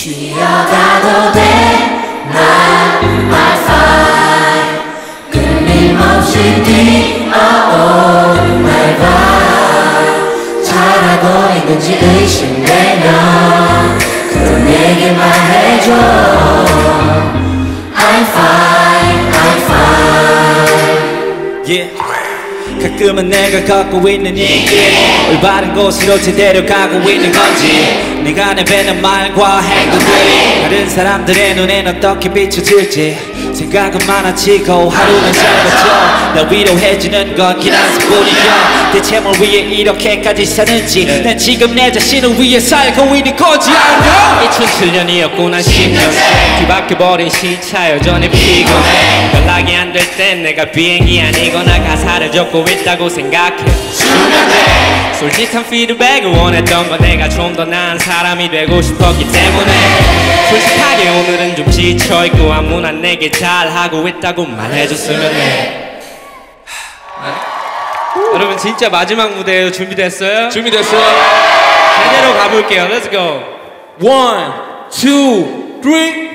쉬어가도 돼난 I'm fine 끊임없이 뛰어온 날 봐. 잘하고 있는지 의심되면 그럼 내게 말해줘. I'm fine I'm fine yeah. 가끔은 내가 갖고 있는 얘기 올바른 곳으로 제대로 가고 있는 건지. 네가 내뱉는 말과 행동들이. 다른 사람들의 눈엔 어떻게 비춰질지. 생각은 많아지고 하루는 짧아져 나 위로해주는 건긴 한숨뿐이야. 대체 뭘 위해 이렇게까지 사는지 난 지금 내 자신을 위해 살고 있는 거지 know 2007년이었고 난 10년째 뒤바뀌어버린 시차 여전히 피곤해. 연락이 안 될 땐 내가 비행기 아니거나 가사를 적고 있다고 생각해. 수면해. 솔직한 피드백을 원했던 건 내가 좀 더 나은 사람이 되고 싶었기 때문에. 솔직하게 오늘은 좀 지쳐있고 아무나 내게 잘하고 있다고 말해줬으면 해 여러분 진짜 마지막 무대예요 준비됐어요? 준비됐어요? 제대로 가볼게요 Let's go One, two, three.